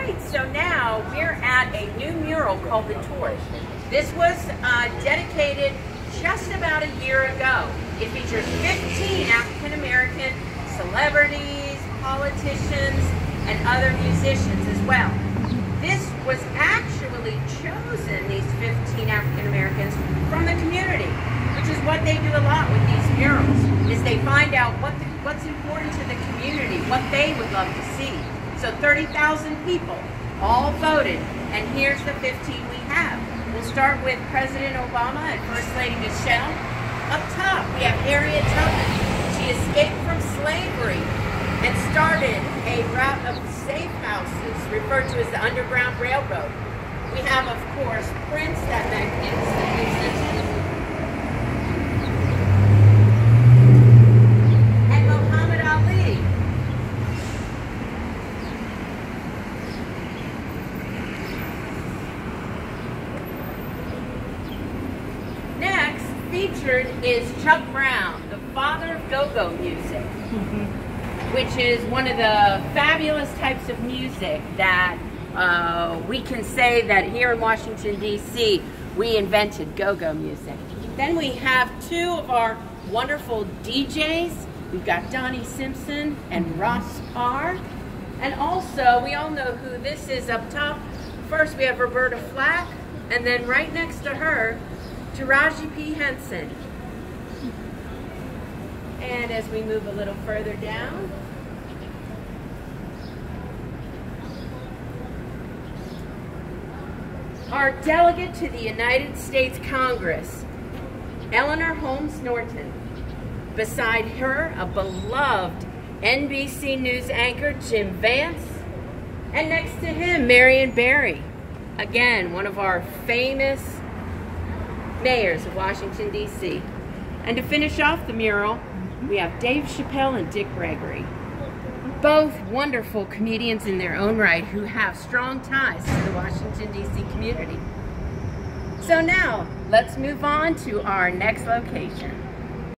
right, so now we're at a new mural called The Torch. This was uh, dedicated just about a year ago. It features 15 African American celebrities, politicians, and other musicians as well. This was actually chosen, these 15 African Americans, from the community, which is what they do a lot with these murals, is they find out what the, what's important to the community, what they would love to see. So 30,000 people all voted, and here's the 15 we have. We'll start with President Obama and First Lady Michelle. Up top, we have Harriet Tubman. She escaped from slavery and started a route of safe houses referred to as the Underground Railroad. We have, of course, Prince, that featured is Chuck Brown, the father of go-go music which is one of the fabulous types of music that uh, we can say that here in Washington, D.C., we invented go-go music. Then we have two of our wonderful DJs. We've got Donnie Simpson and Russ Parr. And also, we all know who this is up top. First, we have Roberta Flack, and then right next to her, Taraji P. Henson. And as we move a little further down, our delegate to the United States Congress, Eleanor Holmes Norton. Beside her, a beloved NBC News anchor, Jim Vance. And next to him, Marion Barry. Again, one of our famous mayors of Washington, D.C. And to finish off the mural, we have Dave Chappelle and Dick Gregory. Both wonderful comedians in their own right who have strong ties to the Washington, D.C. community. So now, let's move on to our next location.